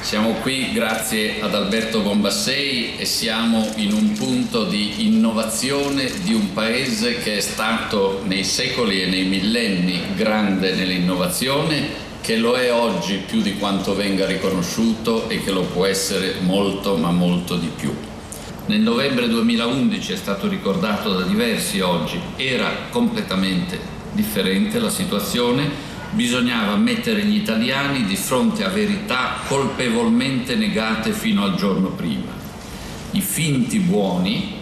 Siamo qui grazie ad Alberto Bombassei e siamo in un punto di innovazione di un paese che è stato nei secoli e nei millenni grande nell'innovazione, che lo è oggi più di quanto venga riconosciuto e che lo può essere molto ma molto di più. Nel novembre 2011 è stato ricordato da diversi oggi, era completamente differente la situazione bisognava mettere gli italiani di fronte a verità colpevolmente negate fino al giorno prima. I finti buoni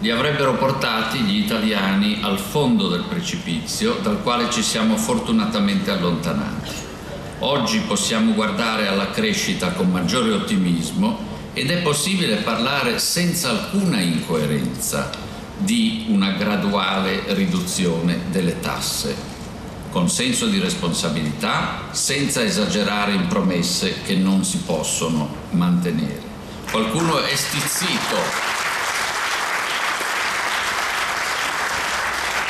li avrebbero portati gli italiani al fondo del precipizio dal quale ci siamo fortunatamente allontanati. Oggi possiamo guardare alla crescita con maggiore ottimismo ed è possibile parlare senza alcuna incoerenza di una graduale riduzione delle tasse con senso di responsabilità, senza esagerare in promesse che non si possono mantenere. Qualcuno è stizzito.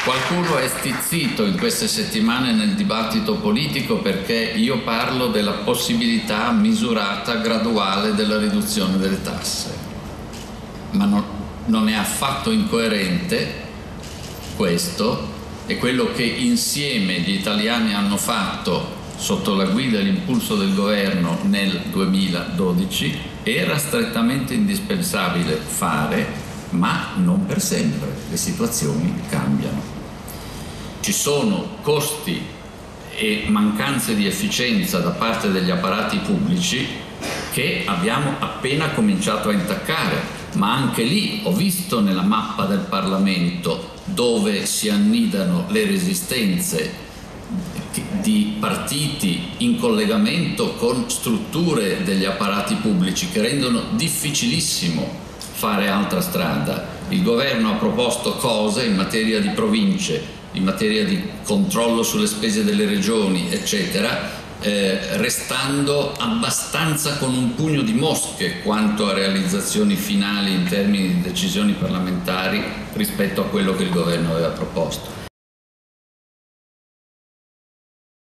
Qualcuno è stizzito in queste settimane nel dibattito politico perché io parlo della possibilità misurata graduale della riduzione delle tasse. Ma non, non è affatto incoerente questo è quello che insieme gli italiani hanno fatto sotto la guida e l'impulso del governo nel 2012 era strettamente indispensabile fare, ma non per sempre, le situazioni cambiano. Ci sono costi e mancanze di efficienza da parte degli apparati pubblici che abbiamo appena cominciato a intaccare, ma anche lì ho visto nella mappa del Parlamento dove si annidano le resistenze di partiti in collegamento con strutture degli apparati pubblici che rendono difficilissimo fare altra strada. Il governo ha proposto cose in materia di province, in materia di controllo sulle spese delle regioni, eccetera, eh, restando abbastanza con un pugno di mosche quanto a realizzazioni finali in termini di decisioni parlamentari rispetto a quello che il governo aveva proposto.